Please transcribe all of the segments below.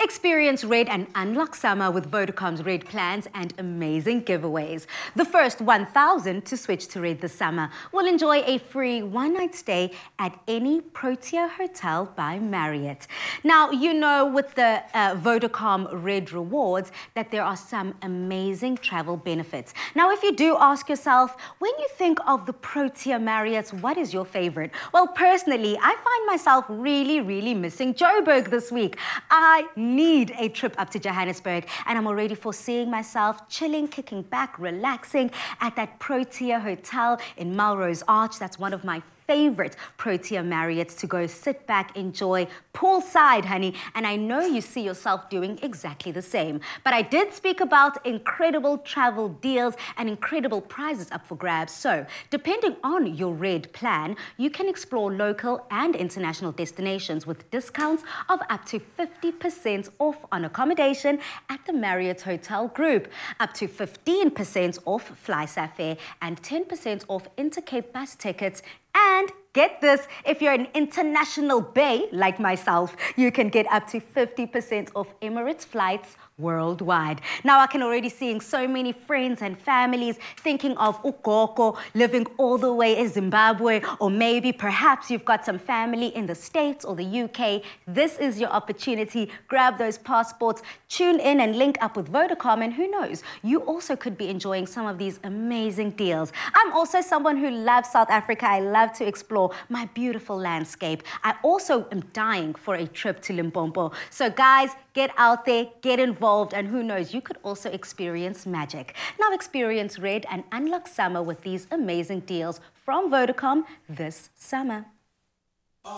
Experience Red and unlock summer with Vodacom's Red plans and amazing giveaways. The first 1,000 to switch to Red this summer will enjoy a free one-night stay at any Protea Hotel by Marriott. Now, you know with the uh, Vodacom Red rewards that there are some amazing travel benefits. Now, if you do ask yourself, when you think of the Protea Marriotts, what is your favorite? Well, personally, I find myself really, really missing Joburg this week. I need a trip up to Johannesburg and I'm already foreseeing myself chilling, kicking back, relaxing at that Protea Hotel in Melrose Arch. That's one of my favorite Protea Marriotts to go sit back, enjoy poolside, honey. And I know you see yourself doing exactly the same. But I did speak about incredible travel deals and incredible prizes up for grabs. So depending on your red plan, you can explore local and international destinations with discounts of up to 50% off on accommodation at the Marriott Hotel Group, up to 15% off Fly Safair and 10% off Intercape bus tickets and get this, if you're an international bay like myself, you can get up to 50% off Emirates flights worldwide. Now I can already seeing so many friends and families thinking of Ukoko living all the way in Zimbabwe or maybe perhaps you've got some family in the States or the UK. This is your opportunity. Grab those passports, tune in and link up with Vodacom and who knows, you also could be enjoying some of these amazing deals. I'm also someone who loves South Africa. I love to explore my beautiful landscape. I also am dying for a trip to Limpopo. So guys, get out there, get involved, and who knows, you could also experience magic. Now experience Red and unlock summer with these amazing deals from Vodacom this summer.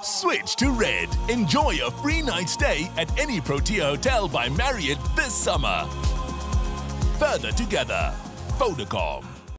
Switch to Red. Enjoy a free night stay at any Protea Hotel by Marriott this summer. Further together, Vodacom.